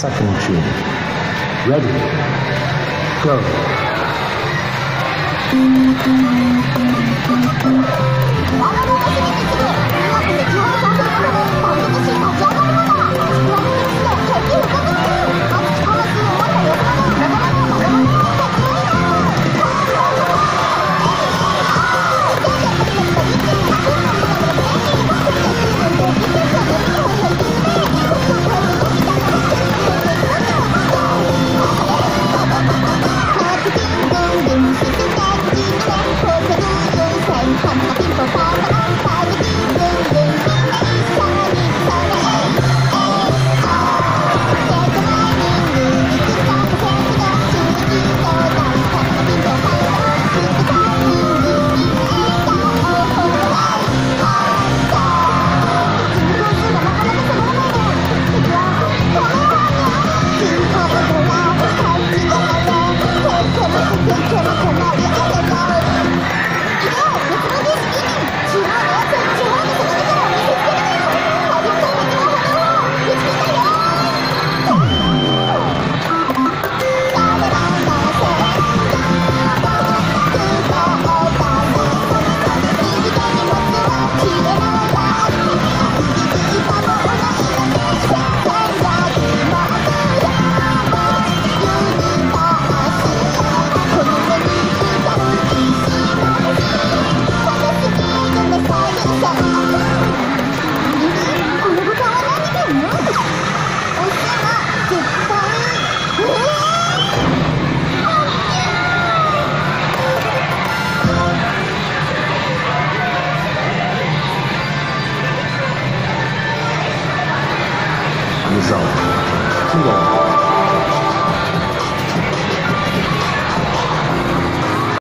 Second tune. Ready. Go. 什么啊听懂懂